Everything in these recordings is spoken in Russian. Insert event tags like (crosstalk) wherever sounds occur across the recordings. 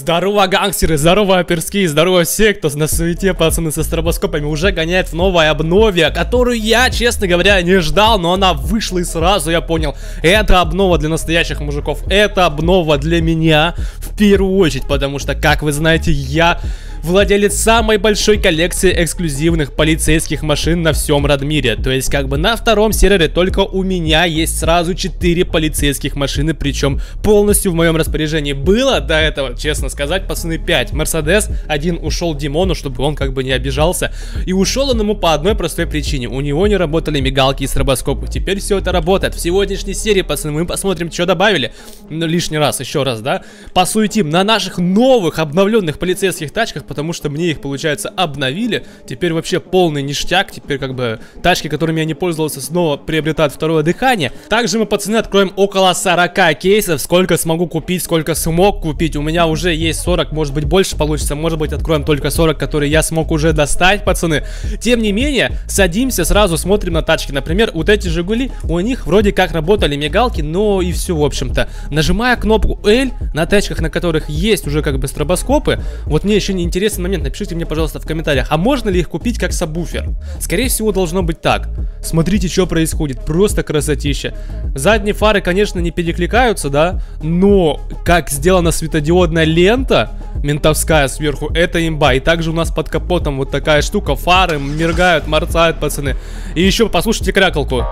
Здорово, гангстеры, здорово, оперские, здорово все, кто на суете, пацаны, со стробоскопами уже гоняет в новой обнове, которую я, честно говоря, не ждал, но она вышла и сразу я понял, это обнова для настоящих мужиков, это обнова для меня в первую очередь, потому что, как вы знаете, я владелец самой большой коллекции эксклюзивных полицейских машин на всем Радмире. То есть, как бы на втором сервере только у меня есть сразу 4 полицейских машины, причем полностью в моем распоряжении. Было до этого, честно сказать, пацаны, 5. Мерседес, один ушел Димону, чтобы он как бы не обижался. И ушел он ему по одной простой причине. У него не работали мигалки и стробоскопы. Теперь все это работает. В сегодняшней серии, пацаны, мы посмотрим, что добавили. Ну, лишний раз, еще раз, да? Посуетим на наших новых обновленных полицейских тачках, потому что мне их, получается, обновили. Теперь вообще полный ништяк. Теперь как бы тачки, которыми я не пользовался, снова приобретают второе дыхание. Также мы, пацаны, откроем около 40 кейсов. Сколько смогу купить, сколько смог купить. У меня уже есть 40, может быть больше получится. Может быть откроем только 40, которые я смог уже достать, пацаны. Тем не менее, садимся, сразу смотрим на тачки. Например, вот эти Жигули, у них вроде как работали мигалки, но и все, в общем-то. Нажимая кнопку L на тачках, на которых есть уже как бы стробоскопы, вот мне еще не интересно интересный момент, напишите мне, пожалуйста, в комментариях, а можно ли их купить как сабвуфер? Скорее всего, должно быть так. Смотрите, что происходит, просто красотища. Задние фары, конечно, не перекликаются, да, но как сделана светодиодная лента, ментовская сверху, это имба. И также у нас под капотом вот такая штука, фары мергают, морцают, пацаны. И еще послушайте крякалку.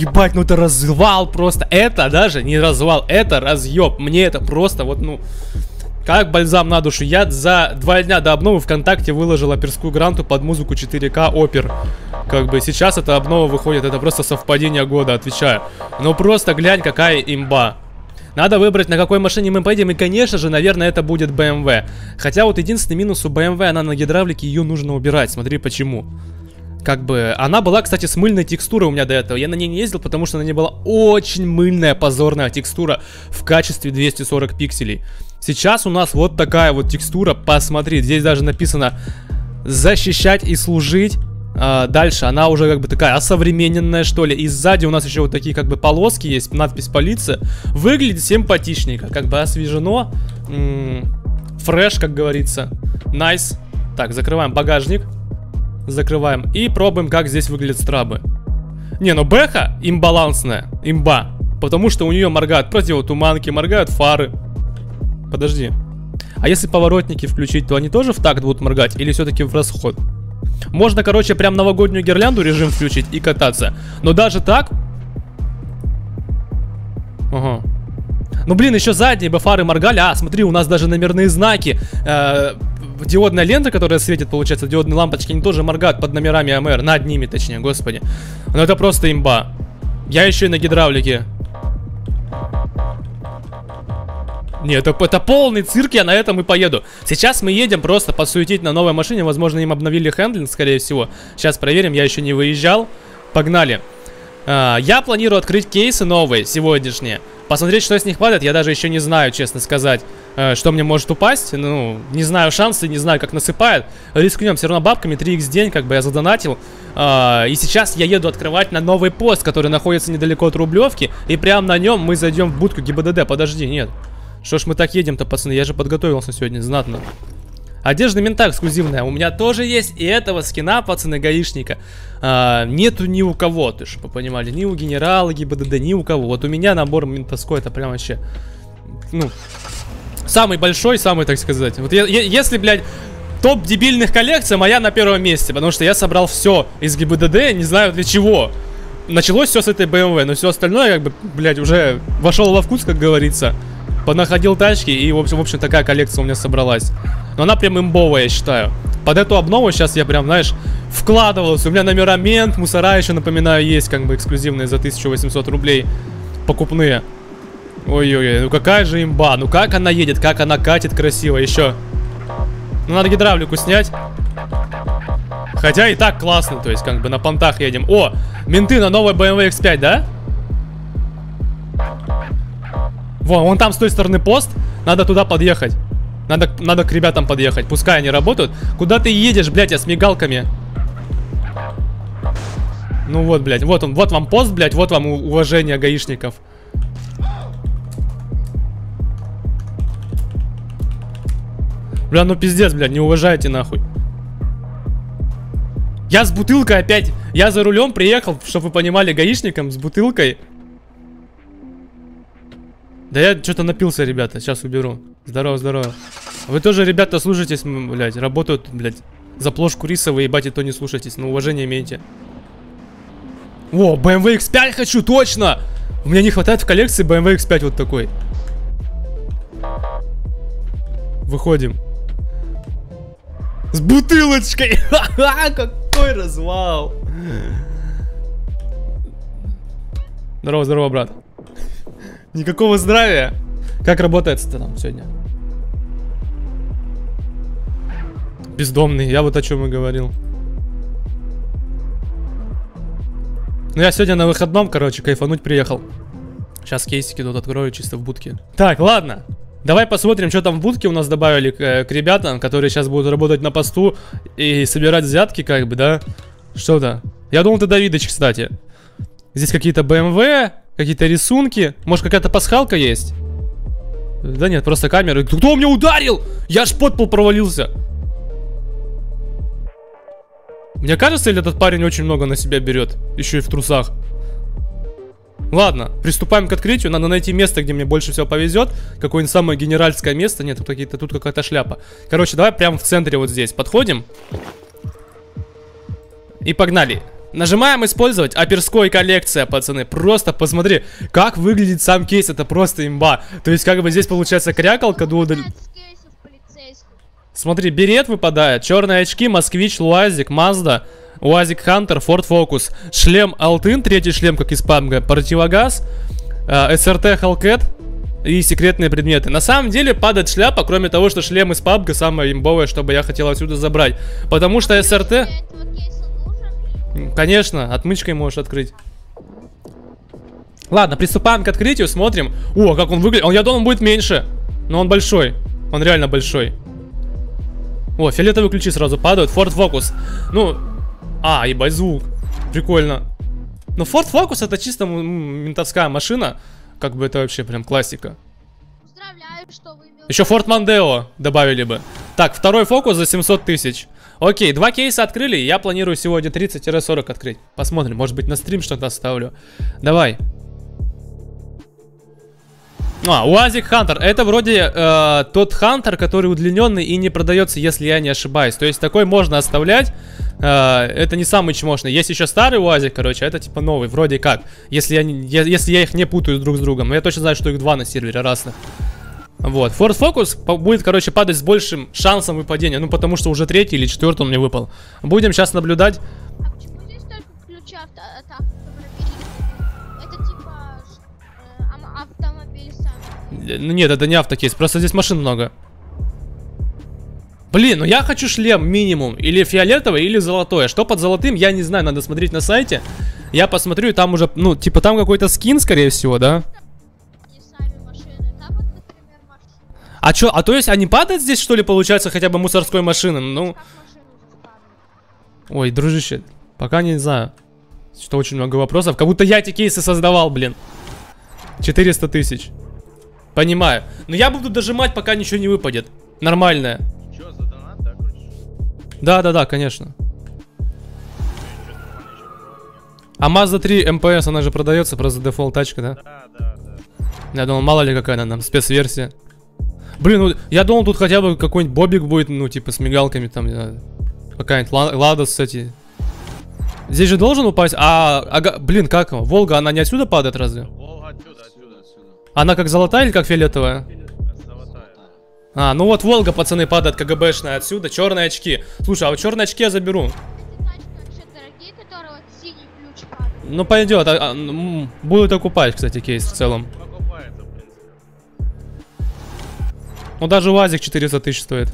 Ебать, ну это развал просто. Это даже не развал, это разъеб. Мне это просто вот, ну... Как бальзам на душу. Я за два дня до обновы ВКонтакте выложил оперскую гранту под музыку 4К опер. Как бы сейчас эта обнова выходит, это просто совпадение года, отвечаю. Но просто глянь, какая имба. Надо выбрать, на какой машине мы поедем, и, конечно же, наверное, это будет BMW. Хотя вот единственный минус у BMW, она на гидравлике, ее нужно убирать. Смотри, почему. Как бы, она была, кстати, с мыльной текстурой у меня до этого. Я на ней не ездил, потому что на ней была очень мыльная, позорная текстура в качестве 240 пикселей. Сейчас у нас вот такая вот текстура, посмотри, здесь даже написано защищать и служить. А, дальше она уже как бы такая осовремененная что ли. И сзади у нас еще вот такие как бы полоски есть, надпись полиция. Выглядит симпатичненько, как бы освежено. fresh, как говорится. Nice. Nice. Так, закрываем багажник. Закрываем. И пробуем, как здесь выглядят стробы. Не, ну Бэха имбалансная. Имба. Потому что у нее моргают противотуманки, моргают фары. Подожди. А если поворотники включить, то они тоже в такт будут моргать? Или все-таки в расход? Можно, короче, прям новогоднюю гирлянду режим включить и кататься. Но даже так... Ага. Ну, блин, еще задние бы фары моргали. А, смотри, у нас даже номерные знаки. Э диодная лента, которая светит, получается, диодные лампочки, они тоже моргают под номерами АМР. Над ними, точнее, господи. Но это просто имба. Я еще и на гидравлике. Нет, это, это полный цирк, я на этом и поеду. Сейчас мы едем просто посуетить на новой машине. Возможно, им обновили handling, скорее всего. Сейчас проверим, я еще не выезжал. Погнали. А, я планирую открыть кейсы новые, сегодняшние. Посмотреть, что с них хватит, я даже еще не знаю, честно сказать, э, что мне может упасть. Ну, не знаю шансы, не знаю, как насыпает. Рискнем, все равно бабками 3х день, как бы я задонатил. А, и сейчас я еду открывать на новый пост, который находится недалеко от Рублевки. И прямо на нем мы зайдем в будку ГИБДД. Подожди, нет. Что ж мы так едем-то, пацаны? Я же подготовился сегодня знатно. Одежда мента эксклюзивная. У меня тоже есть и этого скина, пацаны, гаишника. А, нету ни у кого, ты же понимали. Ни у генерала ГИБДД, ни у кого. Вот у меня набор ментовской, это прям вообще... Ну, самый большой, самый, так сказать. Вот я, я, если, блядь, топ дебильных коллекций, моя на первом месте. Потому что я собрал все из ГИБДД, не знаю для чего. Началось все с этой BMW, но все остальное, как бы, блядь, уже вошел во вкус, как говорится. Понаходил тачки, и, в общем, в общем, такая коллекция у меня собралась. Но она прям имбовая, я считаю. Под эту обнову сейчас я прям, знаешь, вкладывался. У меня номера мент, мусора еще, напоминаю, есть, как бы, эксклюзивные за 1800 рублей. Покупные. Ой-ой-ой, ну какая же имба. Ну как она едет, как она катит красиво. Еще. Ну надо гидравлику снять. Хотя и так классно, то есть как бы на понтах едем. О, менты на новой BMW X5, да? Вон, вон там с той стороны пост. Надо туда подъехать. Надо, надо к ребятам подъехать. Пускай они работают. Куда ты едешь, блядь, я с мигалками? Ну вот, блядь, вот он, вот вам пост, блядь, вот вам уважение гаишников. Бля, ну пиздец, бля, не уважайте нахуй. Я с бутылкой опять, я за рулем приехал, чтобы вы понимали, гаишником с бутылкой. Да я что-то напился, ребята, сейчас уберу. Здорово, здорово. Вы тоже, ребята, слушайтесь, блядь, работают, блядь, за плошку риса вы, ебать, и то не слушайтесь, но уважение имейте. О, BMW X5 хочу, точно! У меня не хватает в коллекции BMW X5 вот такой. Выходим. С бутылочкой! (laughs) Какой развал! Здорово, здорово, брат. Никакого здравия. Как работает-то там сегодня? Бездомный, я вот о чем и говорил. Ну я сегодня на выходном, короче, кайфануть приехал. Сейчас кейсики тут открою чисто в будке. Так, ладно. Давай посмотрим, что там в будке у нас добавили к, э, к ребятам, которые сейчас будут работать на посту и собирать взятки, как бы, да? Что-то. Я думал, ты Давидыч, кстати. Здесь какие-то BMW, какие-то рисунки. Может, какая-то пасхалка есть? Да нет, просто камеры. Кто меня ударил? Я ж под пол провалился. Мне кажется, или этот парень очень много на себя берет? Еще и в трусах. Ладно, приступаем к открытию. Надо найти место, где мне больше всего повезет. Какое-нибудь самое генеральское место. Нет, тут какие-то тут какая-то шляпа. Короче, давай прямо в центре вот здесь подходим. И погнали. Нажимаем использовать. Оперской коллекция, пацаны. Просто посмотри, как выглядит сам кейс. Это просто имба. То есть, как бы здесь получается крякалка дуэль. Смотри, берет выпадает, черные очки, москвич, луазик, мазда, уазик хантер, форд фокус, шлем алтын, третий шлем, как из памга, противогаз, э, СРТ Халкет и секретные предметы. На самом деле падает шляпа, кроме того, что шлем из пабга самое имбовое, чтобы я хотел отсюда забрать. Потому что СРТ... Конечно, отмычкой можешь открыть. Ладно, приступаем к открытию, смотрим. О, как он выглядит. Он, я думал, он будет меньше. Но он большой. Он реально большой. О, фиолетовые ключи сразу падают. Ford Focus. Ну, а, ебать звук. Прикольно. Но Ford Focus это чисто ментовская машина. Как бы это вообще прям классика. что вы... Еще Ford Mondeo добавили бы. Так, второй фокус за 700 тысяч. Окей, два кейса открыли. Я планирую сегодня 30-40 открыть. Посмотрим, может быть на стрим что-то оставлю. Давай. А, Уазик Хантер. Это вроде э, тот Хантер, который удлиненный и не продается, если я не ошибаюсь. То есть такой можно оставлять. Э, это не самый чмошный. Есть еще старый Уазик, короче, а это типа новый, вроде как. Если я, не, если я их не путаю друг с другом. Но я точно знаю, что их два на сервере разных. Вот. Ford Focus будет, короче, падать с большим шансом выпадения. Ну, потому что уже третий или четвертый он мне выпал. Будем сейчас наблюдать. А почему здесь только ключи авто Ну нет, это не автокейс, просто здесь машин много. Блин, ну я хочу шлем минимум. Или фиолетовый, или золотое. Что под золотым, я не знаю, надо смотреть на сайте. Я посмотрю, и там уже, ну, типа там какой-то скин, скорее всего, да? А чё, а то есть они падают здесь, что ли, получается, хотя бы мусорской машины? Ну... Ой, дружище, пока не знаю. Что очень много вопросов. Как будто я эти кейсы создавал, блин. 400 тысяч. Понимаю. Но я буду дожимать, пока ничего не выпадет. Нормальное. Че, за донат, да, Да, да, да, конечно. А Mazda 3 MPS, она же продается, просто дефолт тачка, да? Да, да, да. Я думал, мало ли какая она нам, спецверсия. Блин, ну, я думал, тут хотя бы какой-нибудь бобик будет, ну, типа, с мигалками, там, какая-нибудь Лада, кстати. Здесь же должен упасть, а, ага, блин, как, Волга, она не отсюда падает разве? Она как золотая или как фиолетовая? Золотая. А, ну вот Волга, пацаны, падает КГБшная отсюда. Черные очки. Слушай, а вот черные очки я заберу. Ну пойдет, а, а, будут окупать, кстати, кейс в целом. Ну даже УАЗик 400 тысяч стоит.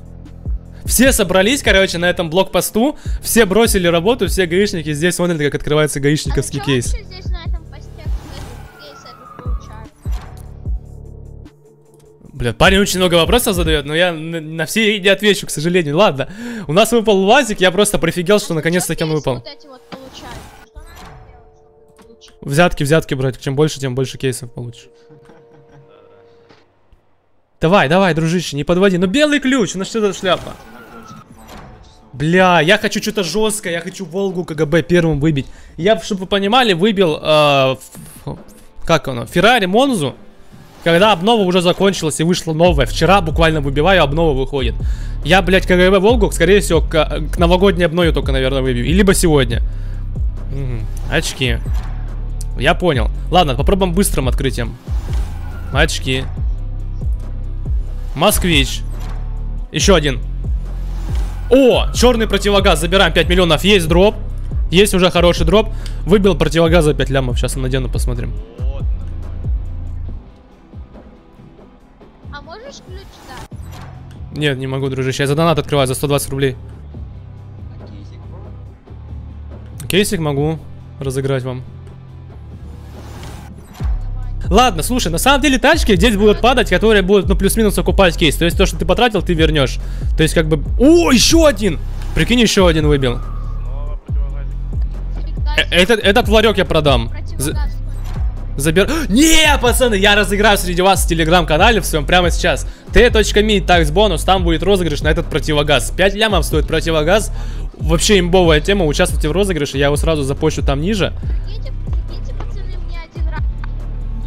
Все собрались, короче, на этом блокпосту, все бросили работу, все гаишники здесь смотрят, как открывается гаишниковский а кейс. Здесь Бля, парень очень много вопросов задает, но я на, на все не отвечу, к сожалению. Ладно, у нас выпал лазик, я просто профигел, что наконец-таки он выпал. взятки, взятки брать. Чем больше, тем больше кейсов получишь. Давай, давай, дружище, не подводи. Ну белый ключ, ну что за шляпа? Бля, я хочу что-то жесткое, я хочу Волгу КГБ первым выбить. Я, чтобы вы понимали, выбил, э, как оно, Феррари Монзу, когда обнова уже закончилась и вышла новая. Вчера буквально выбиваю, обнова выходит. Я, блядь, КГБ Волгу, скорее всего, к, к новогодней обнове только, наверное, выбью. И либо сегодня. Мгм, Очки. Я понял. Ладно, попробуем быстрым открытием. Очки. Москвич. Еще один. О, черный противогаз. Забираем 5 миллионов. Есть дроп. Есть уже хороший дроп. Выбил противогаз за 5 лямов. Сейчас надену, посмотрим. Вот. А можешь ключ дать? Нет, не могу, дружище. Я за донат открываю за 120 рублей. А кейсик? Кейсик могу разыграть вам. Ладно, слушай, на самом деле тачки здесь будут падать, которые будут, ну, плюс-минус окупать кейс. То есть то, что ты потратил, ты вернешь. То есть, как бы... О, еще один! Прикинь, еще один выбил. Э, Этот, этот ларек я продам. Забер... (gasps) Не, пацаны, я разыграю среди вас в телеграм-канале в своем прямо сейчас. t.me такс бонус, там будет розыгрыш на этот противогаз. 5 лямов стоит противогаз. Вообще имбовая тема, участвуйте в розыгрыше, я его сразу запущу там ниже.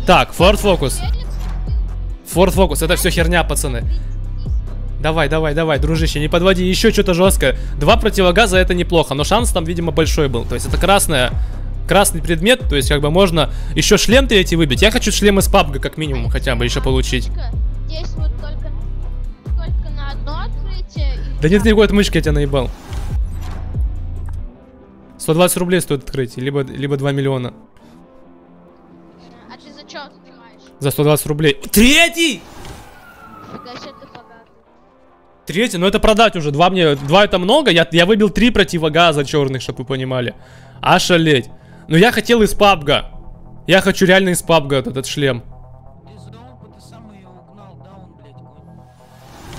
Так, Ford Focus. Ford Focus, это все херня, пацаны. Давай, давай, давай, дружище, не подводи, еще что-то жесткое. Два противогаза это неплохо, но шанс там, видимо, большой был. То есть это красная, красный предмет, то есть как бы можно еще шлем третий выбить. Я хочу шлем из пабга как минимум хотя бы еще получить. отмычка Действует только, только на одно открытие. Да нет как? никакой отмычки, я тебя наебал. 120 рублей стоит открытие, либо, либо 2 миллиона. За 120 рублей. Третий! Третий, ну это продать уже. Два мне, два это много. Я, я выбил три противогаза черных, чтобы вы понимали. Ошалеть. Но я хотел из пабга. Я хочу реально из пабга вот этот шлем.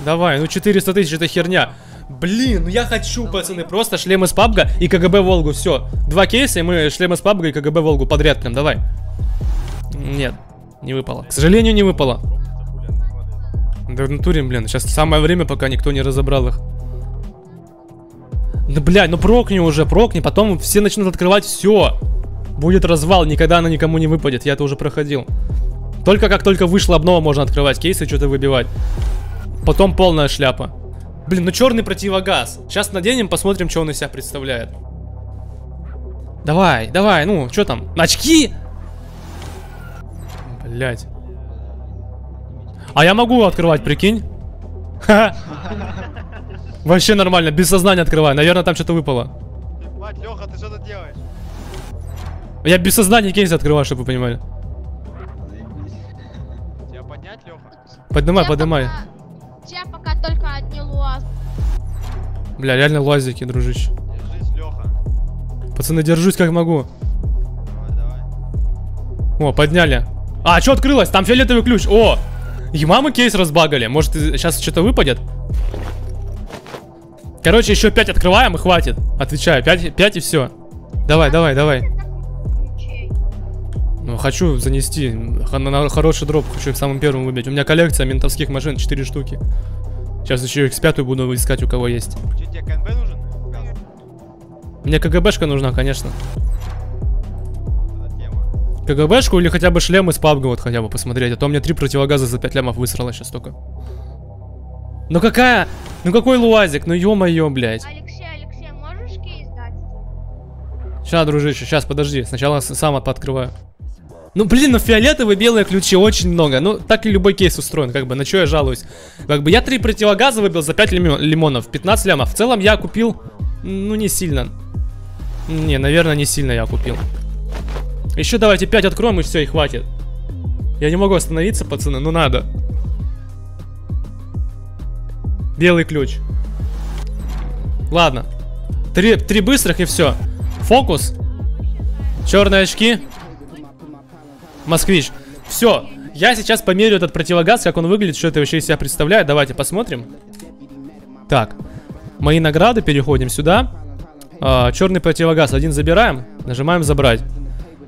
Давай, ну 400 тысяч это херня. Блин, ну я хочу, пацаны, просто шлем из пабга и КГБ Волгу. Все. Два кейса, и мы шлем из пабга и КГБ Волгу подряд прям, давай. Нет, не выпало. К сожалению, не выпало. Да в натуре, блин, сейчас самое время, пока никто не разобрал их. Да, блядь, ну прокни уже, прокни, потом все начнут открывать все. Будет развал, никогда она никому не выпадет, я это уже проходил. Только как только вышла обнова, можно открывать кейсы что-то выбивать. Потом полная шляпа. Блин, ну черный противогаз. Сейчас наденем, посмотрим, что он из себя представляет. Давай, давай, ну, что там? Очки? Блять. А я могу открывать, прикинь? Вообще нормально, без сознания открываю. Наверное, там что-то выпало. Ебать, Леха, ты что тут делаешь? Я без сознания кейс открываю, чтобы вы понимали. Тебя поднять, Леха? Поднимай, Тебя поднимай. пока- Тебя пока только одни луаз. Бля, реально лазики, дружище. Держись, Леха. Пацаны, держусь как могу. Давай, давай. О, подняли. А, что открылось? Там фиолетовый ключ. О! И мамы кейс разбагали. Может, сейчас что-то выпадет? Короче, еще 5 открываем и хватит. Отвечаю, 5, 5 и все. Давай, давай, давай. Ну, хочу занести на хороший дроп. Хочу их самым первым выбить. У меня коллекция ментовских машин 4 штуки. Сейчас еще X5 буду искать, у кого есть. Че, тебе КНБ нужен? Газ. Мне КГБшка нужна, конечно. КГБшку или хотя бы шлем из пабга вот хотя бы посмотреть. А то мне три противогаза за 5 лямов высрало сейчас только. Ну какая? Ну какой луазик? Ну ё-моё, блядь. Алексей, Алексей, можешь кейс дать? Сейчас, дружище, сейчас, подожди. Сначала сам пооткрываю. Ну, блин, ну фиолетовые, белые ключи очень много. Ну, так и любой кейс устроен, как бы, на что я жалуюсь. Как бы, я три противогаза выбил за 5 лимо- лимонов, 15 лямов. В целом я купил, ну, не сильно. Не, наверное, не сильно я купил. Еще давайте 5 откроем и все, и хватит. Я не могу остановиться, пацаны, ну надо. Белый ключ. Ладно. Три, три быстрых и все. Фокус. Черные очки. Москвич. Все. Я сейчас померю этот противогаз, как он выглядит, что это вообще из себя представляет. Давайте посмотрим. Так. Мои награды. Переходим сюда. А, черный противогаз. Один забираем. Нажимаем забрать.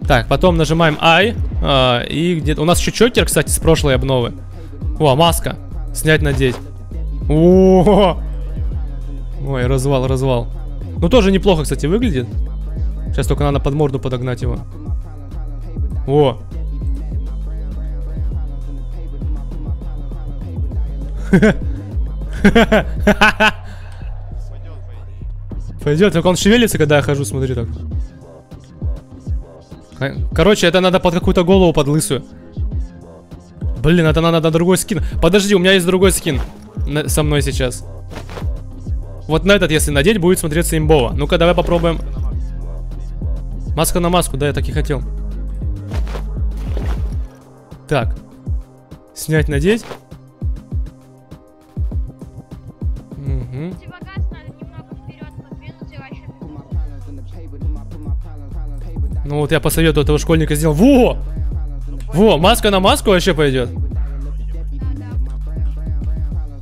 Так, потом нажимаем I. а, и где-то... У нас еще чокер, кстати, с прошлой обновы. О, маска. Снять, надеть. О, Ой, развал, развал. Ну тоже неплохо, кстати, выглядит. Сейчас только надо под морду подогнать его. О. (laughs) Пойдет, только он шевелится, когда я хожу, смотри так. Короче, это надо под какую-то голову под лысую. Блин, это надо на другой скин. Подожди, у меня есть другой скин на- со мной сейчас. Вот на этот, если надеть, будет смотреться имбово. Ну-ка, давай попробуем. Маска на маску, да, я так и хотел. Так. Снять, надеть. Ну вот я по совету этого школьника сделал. Во! Во, маска на маску вообще пойдет.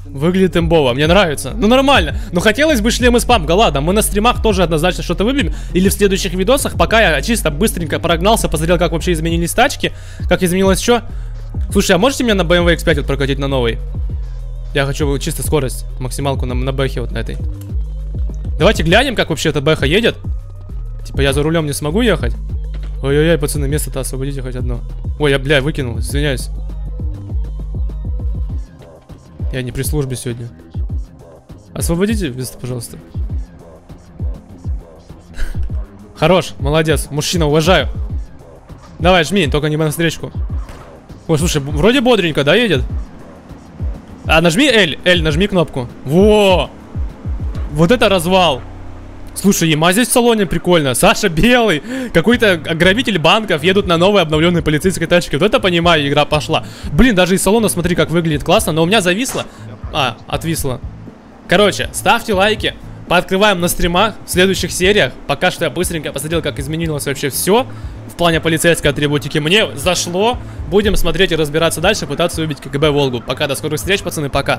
Выглядит имбово, мне нравится. Ну нормально. Но хотелось бы шлем и спам. Ладно, мы на стримах тоже однозначно что-то выберем. Или в следующих видосах, пока я чисто быстренько прогнался, посмотрел, как вообще изменились тачки. Как изменилось что. Слушай, а можете меня на BMW X5 вот прокатить на новый? Я хочу чисто скорость, максималку на, на бэхе вот на этой. Давайте глянем, как вообще эта бэха едет. Типа я за рулем не смогу ехать? Ой-ой-ой, пацаны, место-то освободите хоть одно. Ой, я, бля, выкинул, извиняюсь. Я не при службе сегодня. Освободите место, пожалуйста. Хорош, молодец, мужчина, уважаю. Давай, жми, только не на встречку. Ой, слушай, вроде бодренько, да, едет? А, нажми L, L, нажми кнопку. Во! Вот это развал. Слушай, ема здесь в салоне прикольно. Саша белый. Какой-то грабитель банков едут на новой обновленной полицейской тачке. Вот это, понимаю, игра пошла. Блин, даже из салона смотри, как выглядит классно. Но у меня зависло. А, отвисло. Короче, ставьте лайки. Пооткрываем на стримах в следующих сериях. Пока что я быстренько посмотрел, как изменилось вообще все. В плане полицейской атрибутики мне зашло. Будем смотреть и разбираться дальше, пытаться убить КГБ Волгу. Пока, до скорых встреч, пацаны, пока.